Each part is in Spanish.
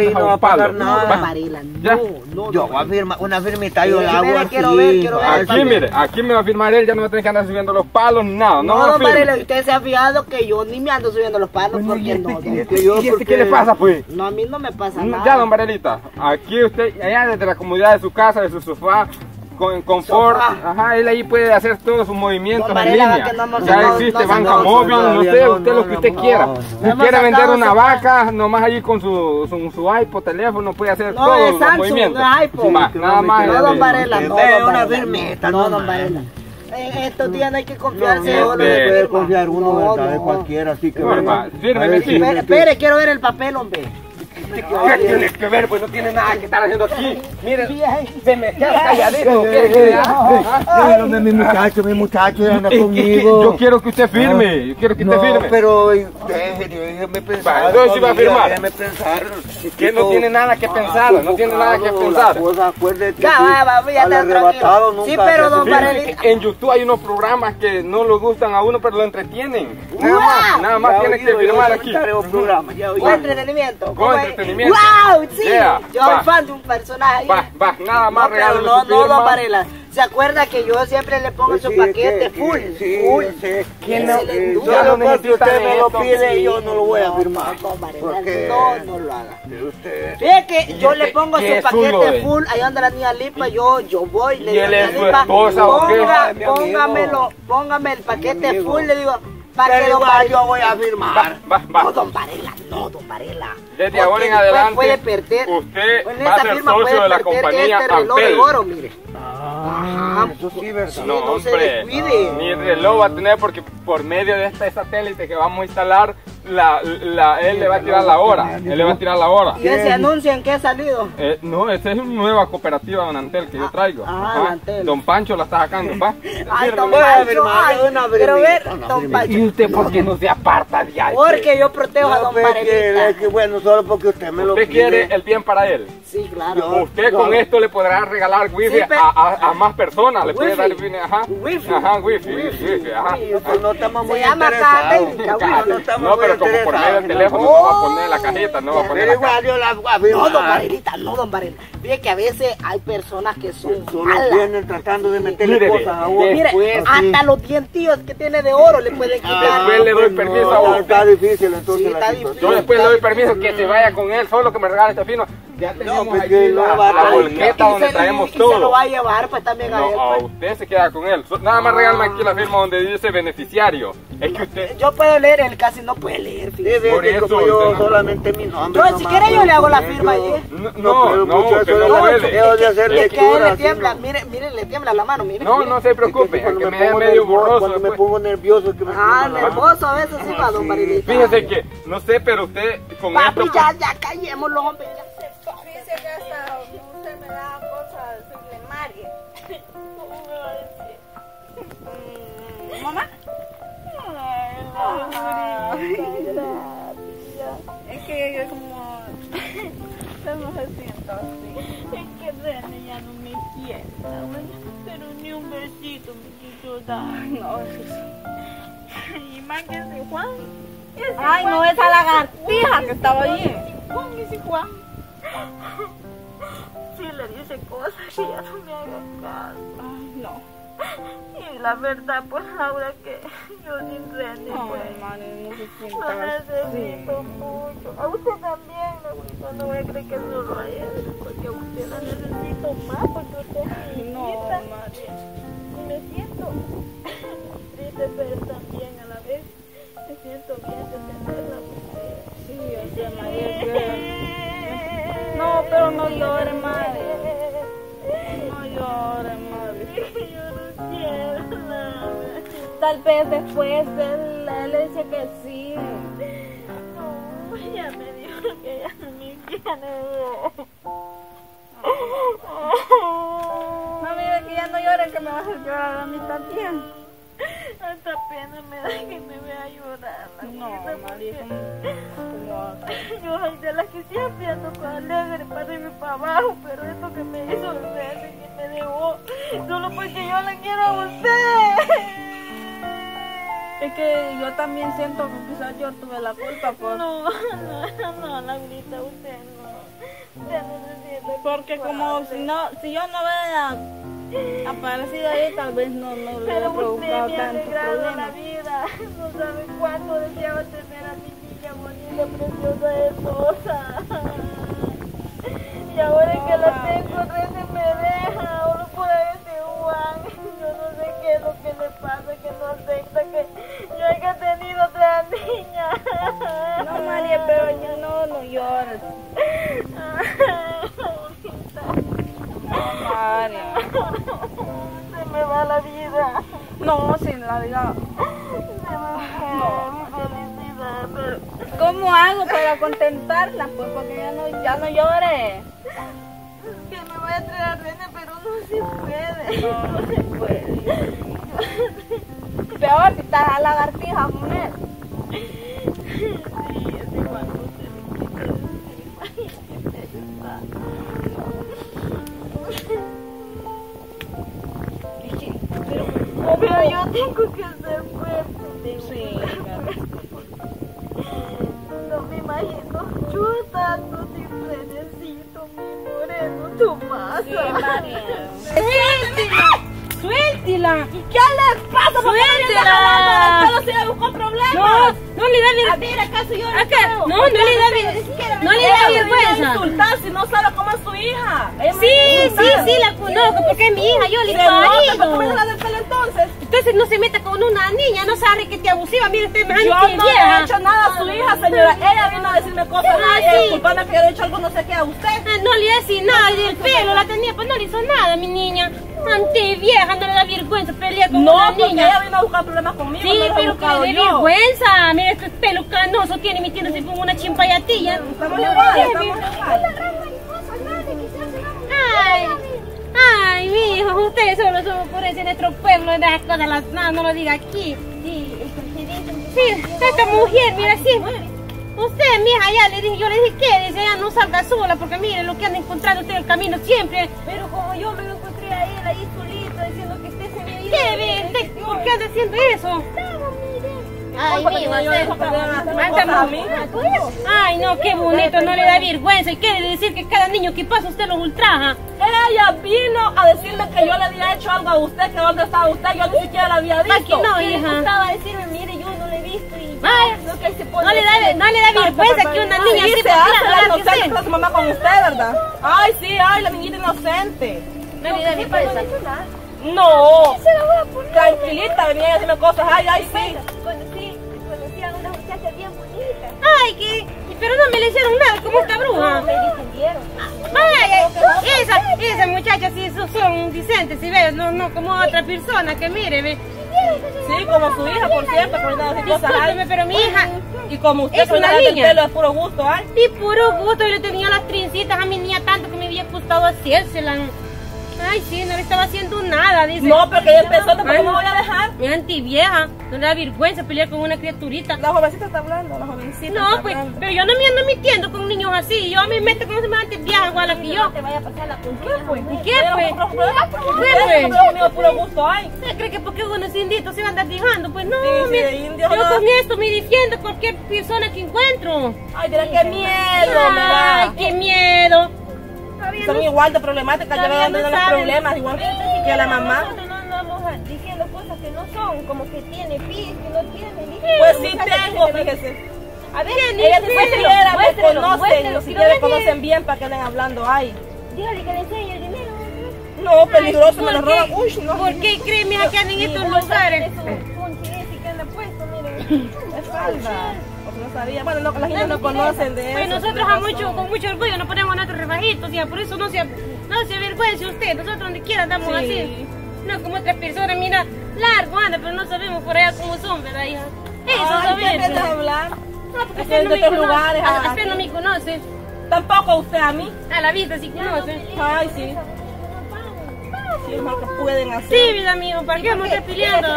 no va a nada. No, no. Yo voy a firmar una firmita, yo Sí, la hago mire, así. quiero ver, quiero ver. Aquí, mire, aquí me va a firmar él, ya no va a tener que andar subiendo los palos ni nada. No, No, no. Varela, usted se ha fijado que yo ni me ando subiendo los palos porque ¿y no. este, don- y este- este qué le pasa, pues? No, a mí no me pasa No, nada. Ya, don Varelita, aquí usted, allá desde la comodidad de su casa, de su sofá, con confort, Sofá. ajá, él ahí puede hacer todos sus movimientos en línea. no ya no- existe no- banca no, móvil, no, no, usted no, lo que no, usted no, quiera. no. Si quiere vender una vaca, nomás allí con su, su, su iPod, teléfono, puede hacer No, todos los Samsung, movimientos. no. Va, Sí, nada más. No, don Varela, no, don Varela. firmeza, No, no, don. Varela. En estos días no hay que confiarse. No, este- de puede confiar uno, No, ¿verdad? De no. cualquiera, así que... No, sí, Espere, espere, quiero ver el papel, hombre. ¿Qué tiene que ver? Pues no tiene nada que estar haciendo aquí. Mire, Bien. se me queda calladito. ¿quiere que le haga? ¿Dónde mi muchacho? Mi muchacho anda que- conmigo. Yo quiero que usted firme, yo quiero que usted No, firme. pero eh, deje- déjeme pensar. Entonces sí va a firmar. Déjeme pensar. Que no tiene nada que pensar, no tiene nada que pensar. Acuérdate Ya, que va, ya arrebatado. Sí, pero don. En YouTube hay unos programas que no le gustan a uno, pero lo entretienen. Nada más, nada más tiene que firmar aquí. Con entretenimiento. Entretenimiento. ¡Wow! Sí. Yeah, Yo va. soy fan de un personaje. Va, va, nada más No, su no, no, don Varela. ¿Se acuerda que yo siempre le pongo Pues su sí, paquete que- full? Sí, full. sé. ¿Quién no? Eh, Solo no porque necesita usted me lo pide, yo Sí, no lo voy a no, firmar. No, Varela, Porque- no, no lo haga. Fíjate que ¿Y yo le pongo su paquete full, allá anda la niña Lipa, yo, yo voy, le ¿Y digo a la su Lipa, póngamelo, póngame el paquete full, le digo, para que Pero don igual Varela, yo voy a firmar. Va, va, no, va. don Varela, no, don Varela. Desde ahora en adelante, puede perder, usted va a ser firma socio puede de la compañía este reloj de oro, mire. Ah, eso sí, ¿verdad? No, no se hombre, descuide. ni reloj va a tener porque por medio de este satélite que vamos a instalar, la, la, él le va a tirar la hora. Él le va a tirar la hora. ¿Y ese anuncio en qué ha salido? Eh, no, esa es una nueva cooperativa Don Antel que yo traigo. ah, Ajá. Antel. Don Pancho la está sacando, ¿va? Ay, don Pancho, ay, una quiero ver, don. Pancho. ¿Y usted por qué no se aparta de ahí? Porque yo protejo a don es que bueno, solo porque usted me lo Usted pide. quiere el bien para él. Sí, claro. Yo- Usted con esto le podrá regalar wifi Sí, pero- a, a- a más personas. Le puede Wifi. dar wifi, ajá. Wifi. Ajá, wifi, Wifi. wifi, ajá. Wifi. No estamos muy Se llama interesados. Cadénica, Ca- no estamos No, muy pero como por medio del teléfono No. va a poner la cajita, no va a poner la cajita. No, don. Varelita, no, don Varelita. Mire que a veces hay personas que son Solo vienen tratando de meterle Mire, cosas a uno. Mire, Después, hasta los dientillos que tiene de oro le pueden quitar. Después le doy permiso a no, usted. Está difícil entonces. Yo después le doy permiso que se vaya con él, solo que me regale este fino. Ya tenemos pues, allí que no la, va a la traer. volqueta donde se- traemos y se lo todo. va a llevar pues también a él. No, a pues. usted se queda con él. Nada más regálame aquí la firma donde dice beneficiario. Es que usted... Yo puedo leer, él casi no puede leer. Sí, ve Por eso, como yo usted no- solamente mi nombre. No, si quiere yo puedo le hago la firma yo- allí. No, no, no, usted no yo- puede. yo de hacer Es que él le tiembla, no. mire, mire, le tiembla la mano, mire. No, no se preocupe, es cuando que me pongo medio nervioso, borroso Cuando me después. pongo nervioso es que me Ah, la nervoso a veces sí va, don sí. Marilita. Fíjese que, no sé, pero usted con Papi, ya, ya callémoslo, hombre. ya. Mari. ¿Cómo me va a decir? Mm, ¿Mamá? Ay, la Es que yo como... ¿Cómo me siento así? Es que René ya no me quiere. Pero ni un besito me quiso dar. No, eso sí. Y más que ese Juan. Ese Ay, Juan no, esa lagartija que estaba allí. Juan, ese Juan. Dice cosas que ya no me haga caso. Ay, no. Y la verdad, pues Laura, que yo sin René, pues. Ay, Mari, no se Lo sienta necesito así. mucho. A usted también, Laurita, no voy a creer que solo a él, porque a usted la necesito más, porque usted mi No. Y me siento triste, pero también a la vez me siento bien de tenerla usted. Sí, que- No, pero no llore, Mari. Tal vez después él, él le dice que sí. No, ya me dijo que ya no me quiere. No, mira que ya no llore, que me vas a hacer llorar a mí también. Hasta pena me da que me vea llorar. No, neta, Mari, porque ¿cómo, cómo vas a- Yo soy de las que siempre ando con Es que yo también siento que quizás yo tuve la culpa por... No, no, no, Laurita, usted no. porque como si no, si yo no hubiera aparecido ahí, tal vez no, no hubiera Pero usted provocado me ha tanto alegrado la vida. No sabe cuánto deseaba tener a mi niña bonita, preciosa, hermosa. ¿Cómo hago para contentarla? Pues porque ya no, ya no llore. que me voy a traer a René, pero no se puede. No, no se puede. Peor si estás a lagartija él. Sí, quita de encima. Pero yo tengo que ser fuerte. Sí, ¿acaso yo Acá, no, no le da ver- no le da vergüenza. insultar si no sabe cómo es su hija. Sí, sí, sí, la conozco porque es mi hija, yo le Se nota, ¿por qué me parido. la del pelo entonces? Entonces no se meta con una niña, no sabe que te abusiva, mire, usted me Yo no le he hecho nada a su hija, señora. Ella vino a decirme cosas Ah, y ella sí. culpando que yo le he hecho algo no sé qué a usted. Ah, No le hace nada del pelo, la tenía, pues no le hizo nada, mi niña. Ante vieja, no le da vergüenza pelear con No, una porque niña. ella vino a buscar problemas conmigo. Sí, no pero que le dé vergüenza. Mira este pelo canoso tiene metiéndose como una chimpayatilla. Estamos igual, estamos. Ay, ay, mi hijo, ustedes solo son por ese nuestro pueblo de cosas, las, no, no lo diga aquí. Sí, esta mujer, mira, sí. Usted, mija, ya le dije, yo le dije que ya no salga sola, porque mire lo que anda encontrando usted en el camino siempre. Pero como yo me lo encontré a él ahí solito diciendo que se me había ido. ¿Qué ve? ¿Usted ¿Por qué anda haciendo eso? Ay, mí. Ay, no, qué bonito, no le da vergüenza. Y quiere decir que cada niño que pasa usted lo ultraja. Ella vino a decirme que yo le había hecho algo a usted, que dónde estaba usted, yo ni siquiera la había Aquí visto. no, hija. gustaba decirme, mire, yo no le he visto y lo que se pone. No le da, no le da vergüenza que una niña Sí, así se hace la inocente con su mamá con usted, ¿verdad? Ay, sí, ay, la niñita inocente. No le da vergüenza. No. Tranquilita, venía a decirme cosas, ay, ay, sí. Conocí, conocí a una muchacha bien bonita. Ay, que, pero no me le hicieron nada, como esta bruja. Me defendieron. Vaya, esa, esa muchacha sí son, decentes, si ves, no, no como otra persona que mire, ve. Sí, como su hija, por cierto, a decir cosas, ay. pero mi hija, Y como usted Es una niña. pelo es puro gusto, ay. y puro gusto, yo le tenía las trincitas a mi niña tanto que me había costado hacérselas. Ay, sí, no le estaba haciendo nada, dice. No, porque ella empezó, tampoco Ay. me voy a dejar. Es antivieja, no le da vergüenza pelear con una criaturita. La jovencita está hablando, la jovencita No, está pues, hablando. pero yo no me ando metiendo con niños así. Yo me meto con semejantes viejas igual que yo. te vaya a pasar la punta. ¿Y qué porque ¿Qué conmigo puro gusto, ay. ¿Usted cree que porque uno es indito se va a andar fijando? Pues no, yo con esto me defiendo cualquier persona que encuentro. Ay, mira qué miedo, Ay, qué miedo. Son igual de problemáticas, ya van dando no los problemas, igual que la mamá. Nosotros no andamos a- diciendo cosas que no son, como que tiene pis, que no tiene. dice, Pues sí tengo, se fíjese. A ver, Ella ni muéstrelo, siquiera me conocen, ni si siquiera conocen bien para que anden hablando, ay. Dígale que le enseñe el dinero. No, peligroso, me lo roban. Uy, no. ¿Por qué creen que andan en estos lugares? ese que anda puesto, miren. Es falda. No sabía. Bueno, no, la gente no conocen de eso. Pues nosotros a mucho, con mucho orgullo nos ponemos nuestros rebajitos, ya por eso no se, no se avergüence usted. Nosotros donde quiera andamos Sí. así. No como otras personas, mira, largo anda, pero no sabemos por allá cómo son, ¿verdad, hija? Eso ¿qué sabemos. a hablar? No, porque Es usted no de me conoce. lugares, A- ah, Usted no me conoce. Tampoco usted a mí. A la vista sí conoce. Ay, sí. Sí, es lo que pueden hacer. Sí, vida mío, ¿para qué vamos a estar peleando?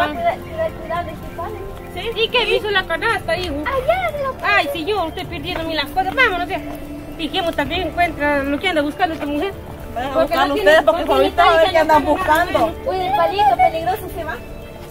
A. ¿Y qué hizo la canasta, hijo? Allá de la Ay, si yo estoy perdiendo mis las cosas, vámonos ya. Fijemos también encuentra lo que anda buscando esta mujer. Vayan a no ustedes porque ahorita a ver que andan buscando. Cuide el palito, peligroso se va.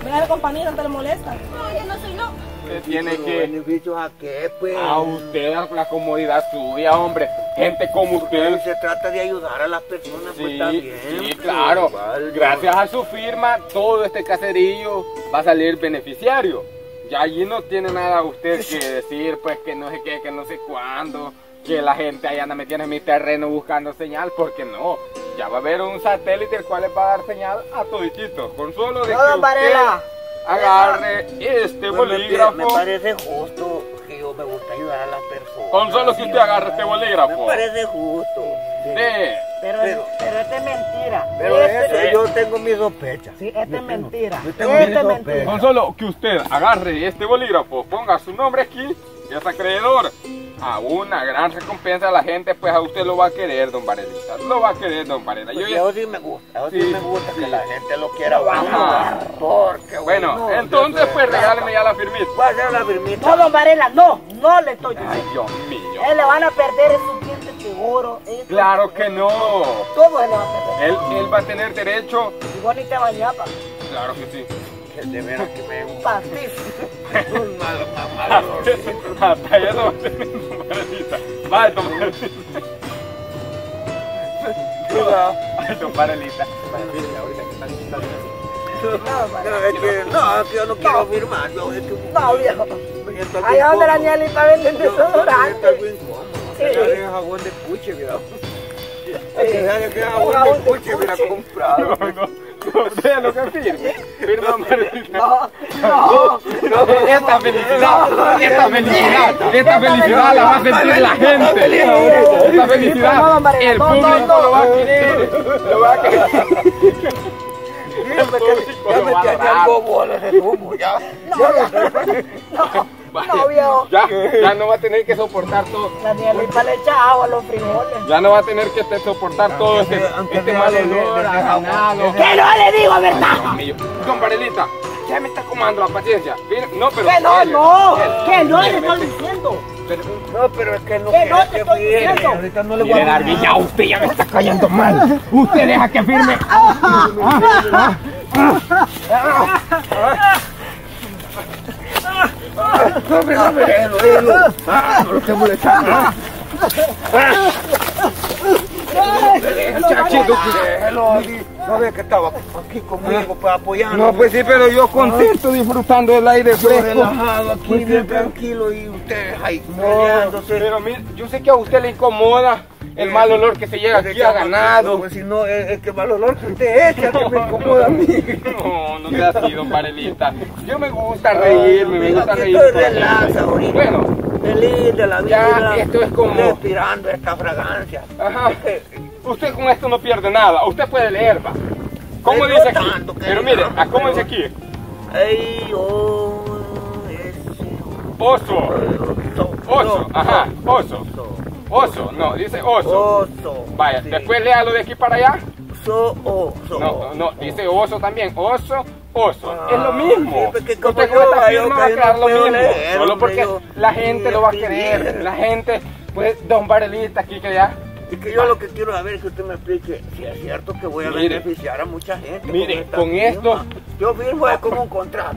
Venga la compañía, no te le molesta. No, yo no soy no. Usted tiene ¿Los que... beneficios a qué, pues? A usted, la comodidad suya, hombre. gente como usted. Se trata de ayudar a las personas, pues Sí, también. sí, pues, claro. Gracias a su firma, todo este caserillo va a salir beneficiario. Ya allí no tiene nada usted que decir, pues que no sé qué, que no sé cuándo, que la gente allá anda metida en mi terreno buscando señal, porque no. Ya va a haber un satélite el cual le va a dar señal a todititos. Con solo de que Varela. usted agarre este Pues, me- bolígrafo. Me parece justo que yo me gusta ayudar a las personas. Con solo que usted agarre este Me bolígrafo. parece justo. Sí. Pero, Pero- pero esta es mentira. Pero Este- eso yo tengo mis sospechas. Sí, esta es mentira. Yo tengo Esta mis es mentira. Con solo que usted agarre este bolígrafo, ponga su nombre aquí, ya es acreedor a una gran recompensa a la gente, pues a usted lo va a querer, don Varelita. Lo va a querer, don Varela. Yo Pues eso sí me gusta, eso sí, Sí, me gusta sí. que la gente lo quiera Ajá. ayudar. Porque Bueno, entonces pues regáleme ya la firmita. Voy a hacer la firmita. No, don Varela, no, no le estoy Ay, diciendo. Dios mío. Él le van a perder dientes seguro. eso- Claro que no. Todo él le va a perder. Él, él va a tener derecho. Vos ni te bañabas. Claro que sí. De veras que me Un pastis. un malo, malo. Hasta ya no va a tener don Varelita. Ay, Varelita. No, es que, no, es que yo no quiero firmar. Yo, es que, No, viejo. Allá donde la niña yo me siento desodorante. Sale jabón de puche, mira. Que sale que jabón de puche, mira, comprado. No, no, no, vea lo que firme. Firma don Varelita. No, no. Esta felicidad, esta felicidad, esta felicidad la va a sentir la gente. Esta felicidad, el público lo va a querer. Lo va a querer. Ya me adorar. algo bolas de humo, ya. No, viejo. Ya, ya no va a tener que soportar todo. La niña le echa agua a los frijoles. Ya no va a tener que soportar todo este, este mal olor Que no le digo verdad. Dios mío. Don Varelita, ya me está comando la paciencia. No, pero. Que no, no. Que no le estoy diciendo. pero- No, pero es que no Que no te que estoy firme. diciendo. Ahorita no le voy a Darby, ya usted ya me está cayendo mal. Usted deja que firme. Hombre, hombre, déjelo, déjelo. Ah, no lo esté molestando. Chachito, Déjelo aquí. No ve que estaba aquí conmigo para apoyarme. No, pues sí, pero yo contento disfrutando del aire fresco. relajado aquí, bien tranquilo y ustedes ahí peleándose. pero mire, yo sé que a usted le incomoda el mal olor que se llega aquí a ganado. Pues si no, es, que mal olor que usted echa que me incomoda a mí. No, no sea así, don Varelita. Yo me gusta reírme, me gusta Aquí reír. estoy relax ahorita. Bueno, Feliz de la Ya, vida. esto es como- Respirando esta fragancia. ajá. Usted con esto no pierde nada. Usted puede leer, va. ¿Cómo dice aquí? Pero mire, digamos, ¿a ¿cómo dice aquí? Ay, oh. Oso. Oso, ajá, oso. Oso, no, dice oso. Oso. Vaya, sí. después léalo de aquí para allá. So, oso. No, no, dice oso también. Oso, oso. Ah, es lo mismo. sí, Usted con yo, esta yo firma va a crear lo mismo. leer, Solo porque la gente lo va a querer. La gente, pues, don Varelita aquí que ya. Es que yo lo que quiero saber es que usted me explique si es cierto que voy a Mire. beneficiar a mucha gente. Mire, con esto- Yo firmo es como un contrato.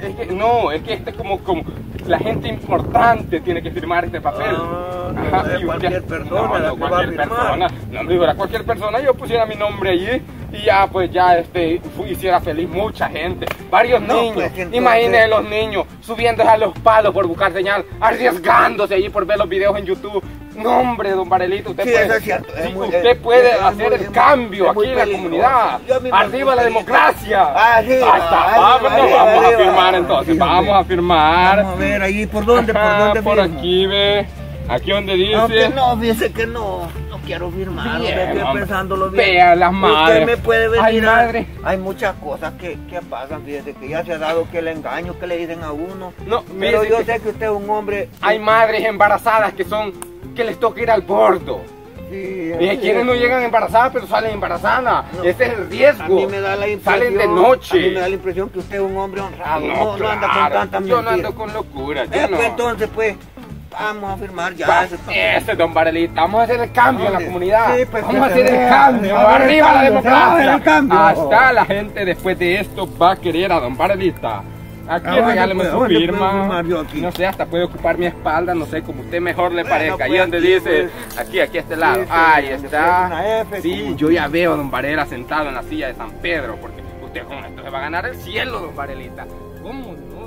Es que, no, es que este como, como la gente importante tiene que firmar este papel. Ah, no Ajá, es y cualquier usted- persona no, no, cualquier persona. No, hombre, fuera cualquier persona, yo pusiera mi nombre allí y ya, pues ya, este, hiciera feliz mucha gente. Varios No, niños, pues, entonces- imagínense los niños subiéndose a los palos por buscar señal, arriesgándose allí por ver los videos en YouTube. No, hombre, don Varelito, usted Sí, puede, eso es cierto, es sí, muy- usted es- puede es hacer muy- el cambio aquí en la comunidad. Arriba la democracia. Arriba, arriba, vamos a firmar entonces, vamos a firmar. Vamos a ver ahí por dónde, por Ajá, dónde por aquí ve, aquí donde dice. No, fíjese que no, no quiero firmar, Bien, estoy hombre. pensándolo bien. Vea las madres. Usted me puede venir Ay, a- madre. Hay muchas cosas que, que pasan, fíjese que ya se ha dado que el engaño que le dicen a uno. No, pero yo que sé que usted es un hombre... hay madres embarazadas que son que les toca ir al bordo. Sí, Y quienes no llegan embarazadas, pero salen embarazadas. No. Ese es el A riesgo. mí me da la impresión, Salen de A mí noche. me da la impresión que usted es un hombre honrado, no, no, claro, anda con tantas Yo no mentiras. ando con locura. Yo Eh, no. pues, entonces, pues, vamos a firmar ya. Va, ese. Ese don Varelita, vamos a hacer el cambio en la comunidad. sí, pues, vamos a hacer el cambio. a ver el Arriba la cambio, a ver democracia. el cambio. Hasta la gente después de esto va a querer a don Varelita. Aquí Ah, bueno, regáleme pues, su ¿dónde puedo firma. aquí? No sé, hasta puede ocupar mi espalda, no sé, como usted mejor le Bueno, parezca. Ahí pues, donde aquí, dice, pues. aquí, aquí a este lado. Sí, Ahí donde está. F, sí, como- yo ya veo a don Varela sentado en la silla de San Pedro, porque usted con esto se va a ganar el cielo, don Varelita. ¿Cómo no?